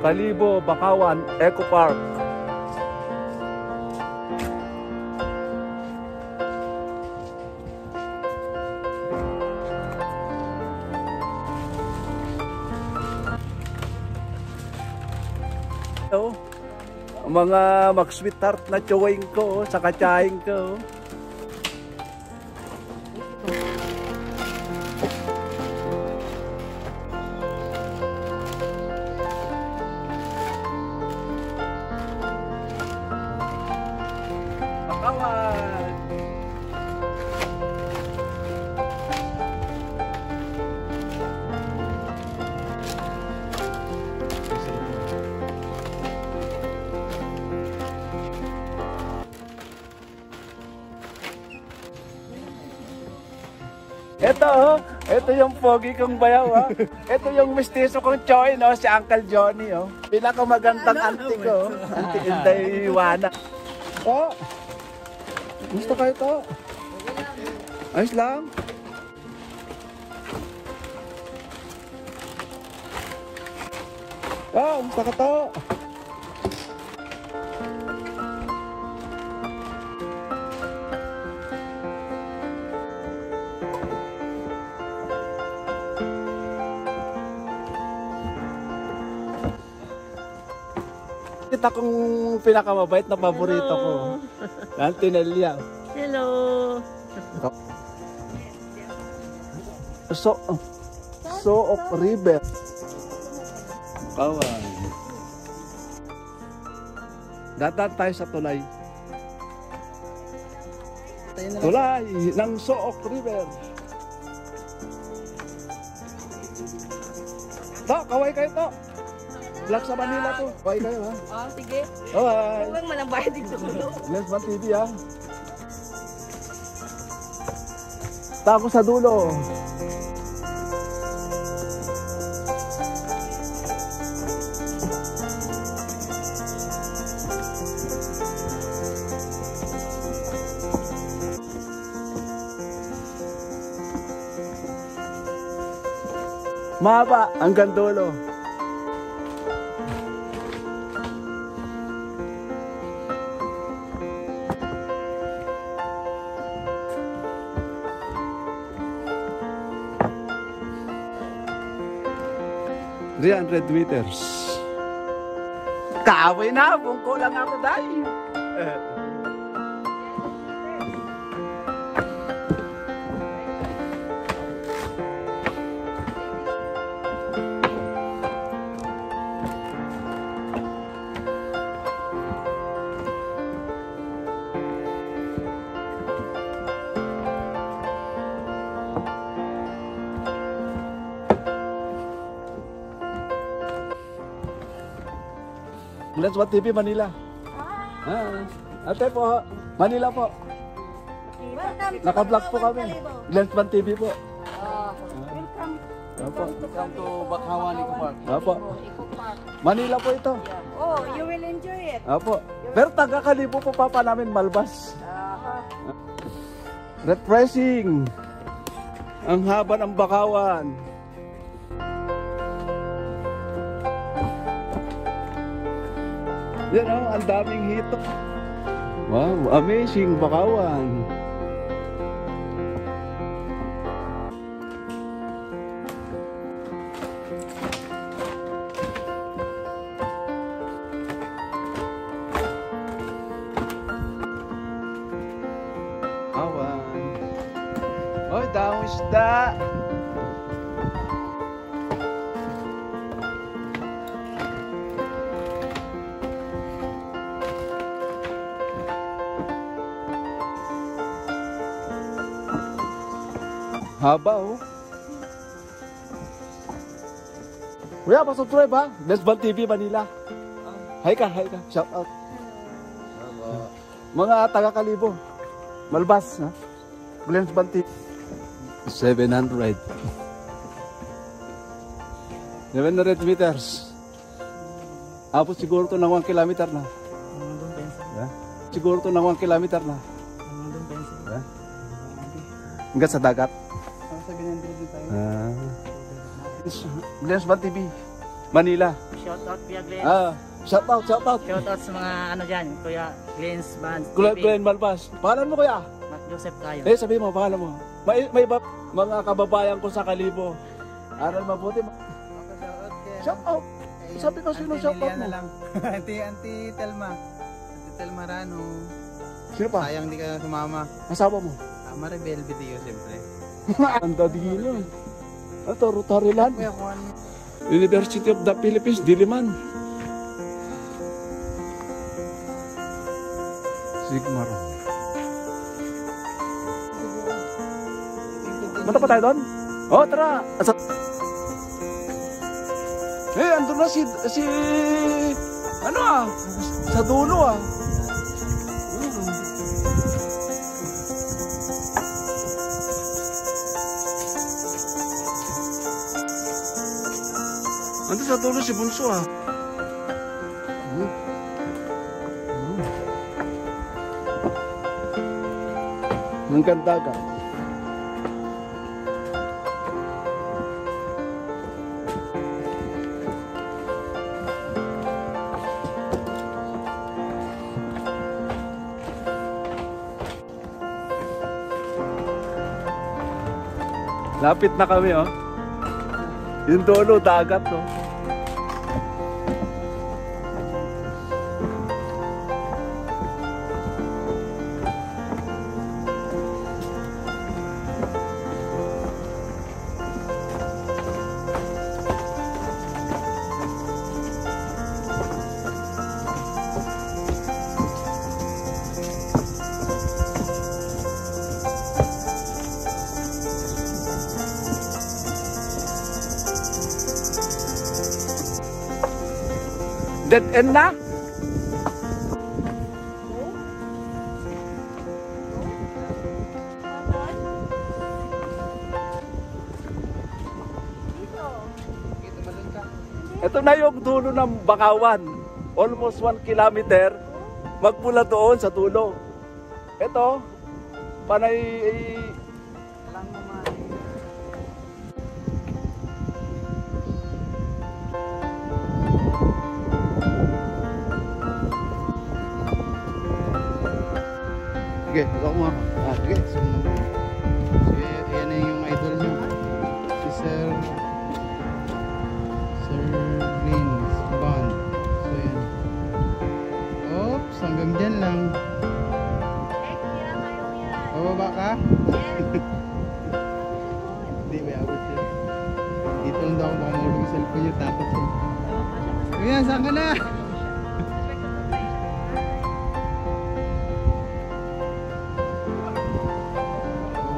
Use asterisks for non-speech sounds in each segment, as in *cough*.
Kalibo, Bakawan, Eco Park. Oh, ang mga mag-sweetheart na chewing ko, oh, sa katsahin ko. Ito, oh. ito yung pogi kong bayaw, oh. Ito yung mistiso kong Choy, no? si Uncle Johnny, oh. Pinakamagandang auntie ko, oh. Auntie Inday Iwana. Oh, gusto kayo to? Ayos lang. Oh, gusto ka to? Kita kong pinakamabait na paborito ko. Auntie Nelia. Hello. So, so of river. Kawan. Dadaan tayo sa tulay. Tulay ng Sook River. To, kaway kayo to. Vlog sa Manila to. Kaway kayo ha. Oh, sige. Bye. Huwag man ang bayad dito. Lens Man TV ha. Tako sa dulo. Mahaba hanggang dulo. Three hundred meters. Kaaway na, bungko lang ako dahil. Let's One TV Manila. Ah, ate po, Manila po. Welcome to Naka-vlog po kami. Lens One TV po. Welcome. Opo. Welcome to Bakawan Eco Park. Opo. Eco Park. Manila po ito. Oh, you will enjoy it. Opo. Pero taga Kalibo po papa namin Malbas. Aha. Refreshing. Ang haba ng bakawan. Yan oh, ang daming hito. Wow, amazing bakawan. Haba oh. Kuya, pasubscribe ha. Desbal TV Manila. Hi ka, hi ka. Shout out. Mga taga Kalibo. Malbas, ha? Glens Banti. 700. 700 meters. Apos siguro to ng 1 kilometer na. Yeah. Siguro to ng 1 kilometer na. Yeah. Hanggang sa dagat. Sa ganyan din tayo. Ah. Glens Ban TV. Manila. Shout out Kuya Glenn. Ah, shout out, shout out. Shout out sa mga ano dyan, Kuya Glenn's Band. Glenn, TV. Glenn Malpas. Pangalan mo kuya? Matt Joseph Kayo. Eh, sabi mo, pangalan mo. May, may iba, mga kababayan ko sa Kalibo. Aral mabuti. Shout out. Sabi ko, sino shout out mo? lang. *laughs* Auntie, Auntie Telma. Auntie Telma Rano. Sino pa? Sayang di ka sumama. Asawa mo? Ah, Maribel Video, siyempre. Ang yun. Ito, Rotary Land. University of the Philippines, Diliman. Sigmar. Punta pa tayo doon? Oh, tara. Asa... Eh, andun na si... si... Ano ah? Sa dulo ah. Dulo si Bunso ah. Hmm. Hmm. Ang. Lapit na kami oh. Yung dulo, dagat no. Dead end na? Ito na yung dulo ng Bakawan. Almost 1 kilometer. Magmula doon sa dulo. Ito, panay Oops, hanggang dyan lang. Bababa ka? Hindi, may abot yun. Dito lang daw ako baka mahulog yung cellphone niyo. Takot siya. Kuya, saan ka na? *laughs*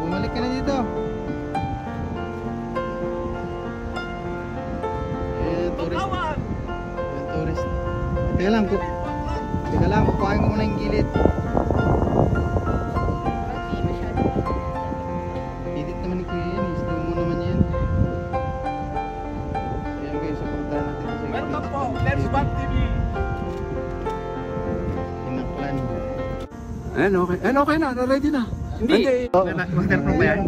Bumalik ka na dito. Eh, tourist. Tourist. Teka lang, ku Teka lang, kukuhain ko muna yung gilid. Edit naman ni Kuya yan, eh. Slow mo naman yan. Ayan guys, supportahan natin sa Welcome po, Let's Back TV. Inaklan. Ayan, okay. Ayan, okay na. Ready na. Hindi. Waterproof ba yan?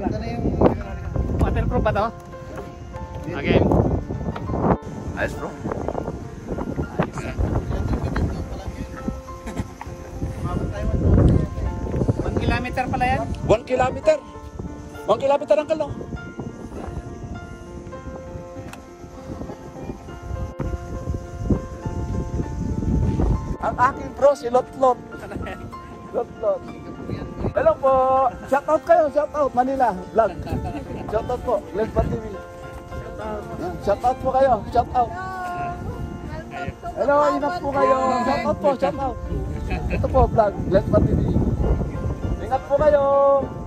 Waterproof ba to? Again. Ayos bro. Kilometer pala yan? 1 kilometer. 1 kilometer ang kalo. Ang aking bro, si Lotlot. Lotlot. Hello po. Shout out kayo, shout out. Manila, vlog. Shout out po. Glenn Pat TV. Shout out po kayo, shout out. Hello, ingat po kayo. Shout out po, shout out. Ito po, vlog. Glenn Pat TV. Ingat po kayo.